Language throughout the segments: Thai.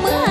amanhã.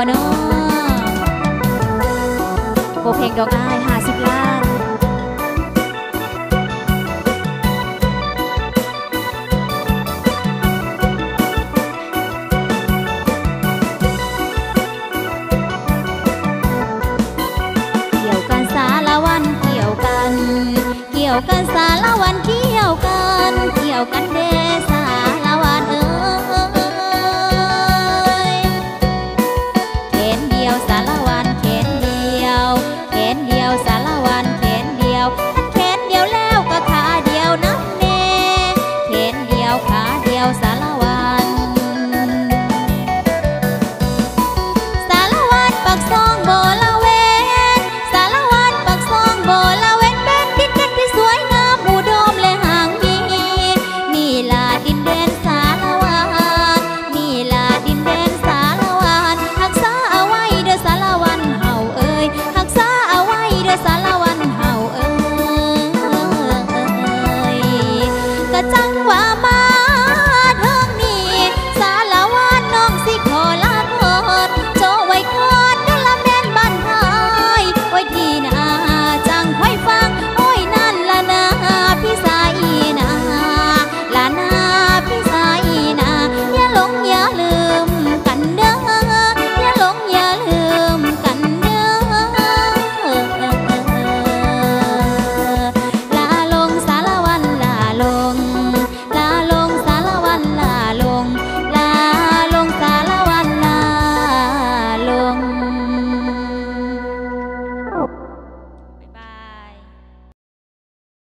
บ่เนาะโบเพลงดอกอ้ายห้าสิบล้าน